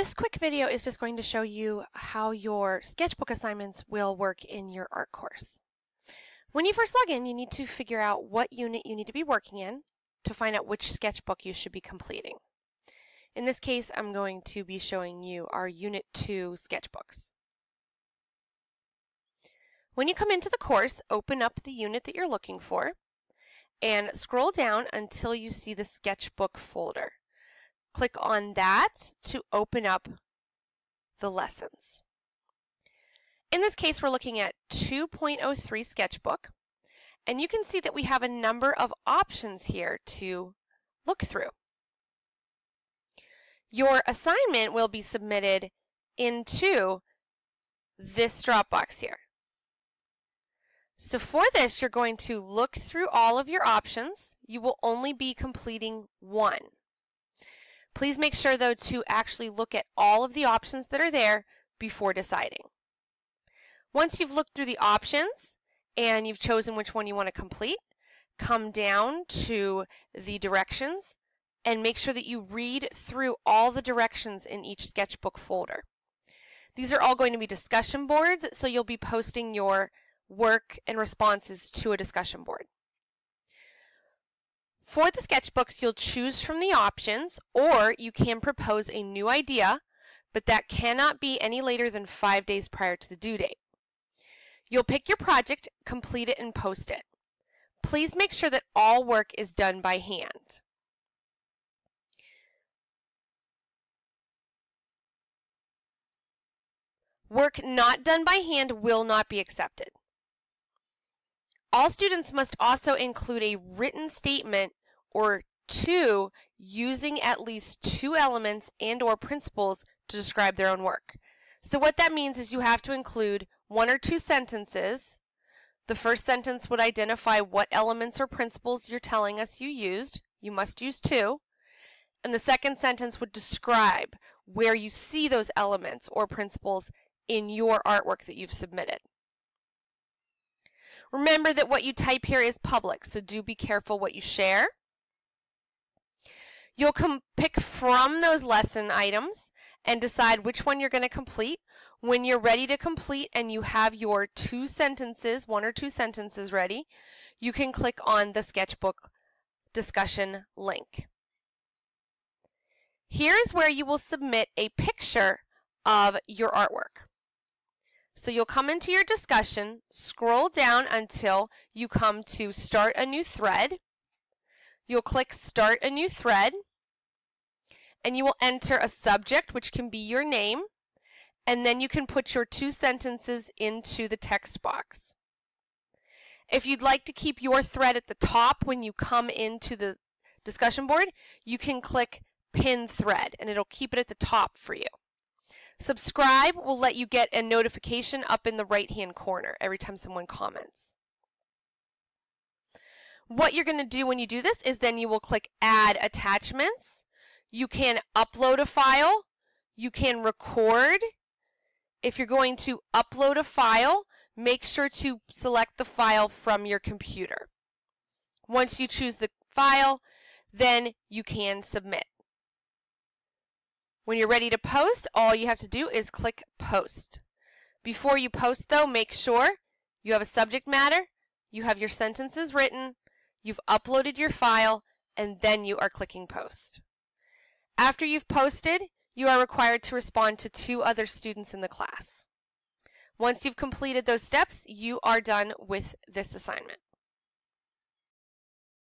This quick video is just going to show you how your sketchbook assignments will work in your art course. When you first log in, you need to figure out what unit you need to be working in to find out which sketchbook you should be completing. In this case, I'm going to be showing you our Unit 2 sketchbooks. When you come into the course, open up the unit that you're looking for and scroll down until you see the sketchbook folder. Click on that to open up the lessons. In this case, we're looking at 2.03 sketchbook, and you can see that we have a number of options here to look through. Your assignment will be submitted into this Dropbox here. So for this, you're going to look through all of your options. You will only be completing one. Please make sure though to actually look at all of the options that are there before deciding. Once you've looked through the options and you've chosen which one you want to complete, come down to the directions and make sure that you read through all the directions in each sketchbook folder. These are all going to be discussion boards, so you'll be posting your work and responses to a discussion board. For the sketchbooks, you'll choose from the options, or you can propose a new idea, but that cannot be any later than five days prior to the due date. You'll pick your project, complete it, and post it. Please make sure that all work is done by hand. Work not done by hand will not be accepted. All students must also include a written statement or two using at least two elements and or principles to describe their own work. So what that means is you have to include one or two sentences. The first sentence would identify what elements or principles you're telling us you used. You must use two. And the second sentence would describe where you see those elements or principles in your artwork that you've submitted. Remember that what you type here is public, so do be careful what you share. You'll pick from those lesson items and decide which one you're going to complete. When you're ready to complete and you have your two sentences, one or two sentences ready, you can click on the sketchbook discussion link. Here's where you will submit a picture of your artwork. So you'll come into your discussion, scroll down until you come to start a new thread. You'll click start a new thread and you will enter a subject which can be your name and then you can put your two sentences into the text box. If you'd like to keep your thread at the top when you come into the discussion board, you can click pin thread and it'll keep it at the top for you. Subscribe will let you get a notification up in the right hand corner every time someone comments. What you're going to do when you do this is then you will click add attachments. You can upload a file. You can record. If you're going to upload a file, make sure to select the file from your computer. Once you choose the file, then you can submit. When you're ready to post, all you have to do is click post. Before you post though, make sure you have a subject matter, you have your sentences written, you've uploaded your file, and then you are clicking post. After you've posted, you are required to respond to two other students in the class. Once you've completed those steps, you are done with this assignment.